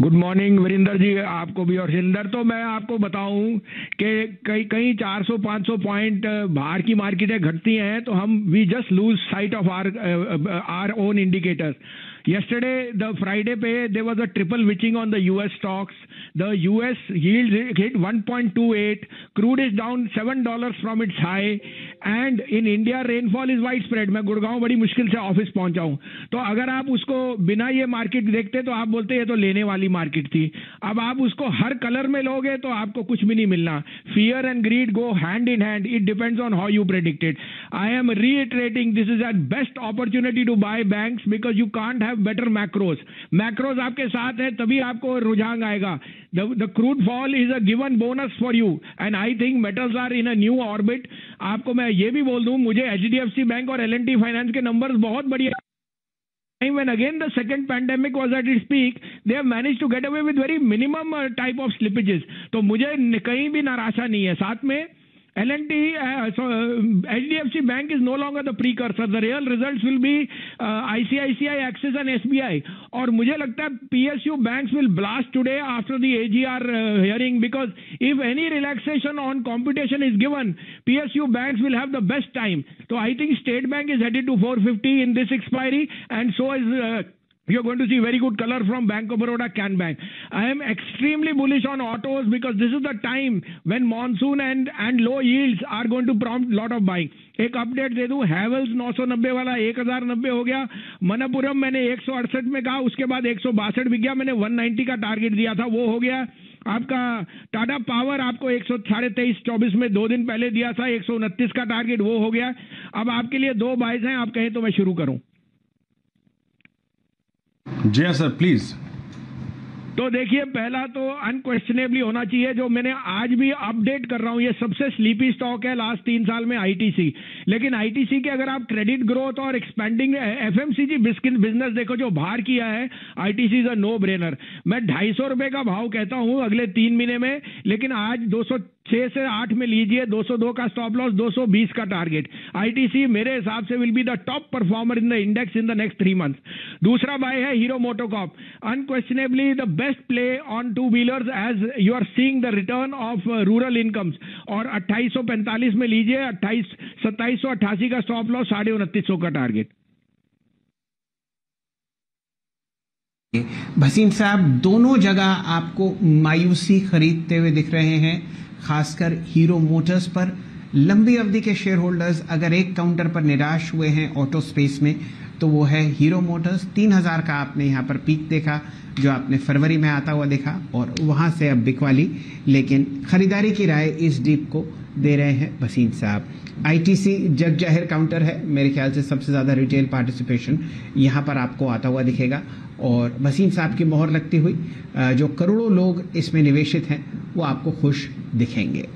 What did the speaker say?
Good morning Virendra ji आपको भी और सिंदर तो मैं आपको बताऊँ कि कई कई 400 500 पॉइंट बाहर की मार्केटें घटती हैं तो हम we just lose sight of our our own indicators Yesterday, the Friday pay, there was a triple witching on the US stocks. The US yield hit 1.28. Crude is down $7 from its high. And India rainfall is widespread मैं गुड़गांव बड़ी मुश्किल से office पहुँचा हूँ। तो अगर आप उसको बिना ये मार्केट देखते तो आप बोलते, ये तो लेने वाली मार्केट थी। अब आप उसको हर कलर में लोगे तो आपको कुछ भी नहीं मिलना। Fear and greed go hand in hand it depends on how you predicted I am reiterating this is at best opportunity to buy banks because you can't have better macros macros आपके साथ है, तभी आपको रुझान आएगा। The crude fall is a given bonus for you and I think metals are in a new orbit आपको मैं ये भी बोल दूँ मुझे HDFC बैंक और एल फाइनेंस के नंबर्स बहुत बढ़िया time when again the second pandemic was at its peak, they have managed to get away with very minimum uh, type of slippages. तो मुझे कहीं भी नाराशा नहीं है साथ में L&T, uh, so uh, HDFC Bank is no longer the precursor. The real results will be uh, ICICI, Axis and SBI. और मुझे लगता है PSU banks will blast today after the AGR uh, hearing because if any relaxation on computation is given, PSU banks will have the best time. So I think State Bank is headed to 450 in this expiry and so is uh, you're going to see very good color from Bank of Baroda, Can Bank. I am extremely bullish on autos because this is the time when monsoon and and low yields are going to prompt lot of buying. एक update दे दूँ हैवल्स 990 वाला 1090 हो गया मनपुरम मैंने एक में कहा उसके बाद एक बिक गया मैंने 190 का टारगेट दिया था वो हो गया आपका टाटा पावर आपको एक सौ साढ़े तेईस चौबीस में दो दिन पहले दिया था एक का टारगेट वो हो गया अब आपके लिए दो बाइज हैं आप कहें तो मैं शुरू करूँ जी हाँ सर प्लीज़ तो देखिए, पहला तो अनक्वेश्चनेबली होना चाहिए जो मैंने आज भी अपडेट कर रहा हूँ, ये सबसे स्लीपी स्टॉक है लास्ट तीन साल में आईटीसी लेकिन आईटीसी के अगर आप क्रेडिट ग्रोथ और एक्सपेंडिंग एफएमसीजी बिज़नेस देखो, जो बाहर किया है ITC is a no brainer मैं ढाई सौ रुपए का भाव कहता हूँ अगले तीन महीने में, लेकिन आज दो सौ छह से आठ में लीजिए 202 का स्टॉप लॉस 220 का टारगेट आईटीसी मेरे हिसाब से will be the top performer in the index in the next three month दूसरा बाय है Hero MotoCorp unquestionably the best play on two wheelers as you are seeing the return of rural incomes और अट्ठाईस में लीजिए, अट्ठाईस, सत्ताईस का stop loss साढ़े का टारगेट भसीन साहब, दोनों जगह आपको मायूसी खरीदते हुए दिख रहे हैं, खासकर हीरो मोटर्स पर। लंबी अवधि के शेयर होल्डर्स अगर एक काउंटर पर निराश हुए हैं ऑटो स्पेस में तो वो है हीरो मोटर्स तीन हज़ार का आपने यहाँ पर पीक देखा, जो आपने फरवरी में आता हुआ देखा, और वहाँ से अब बिकवाली। लेकिन खरीदारी की राय इस डीप को दे रहे हैं वसीम साहब। आईटीसी जग ज़ाहिर काउंटर है, मेरे ख्याल से सबसे ज़्यादा रिटेल पार्टिसिपेशन यहाँ पर आपको आता हुआ दिखेगा। और वसीम साहब की मोहर लगती हुई जो करोड़ों लोग इसमें निवेशित हैं, वो आपको खुश दिखेंगे।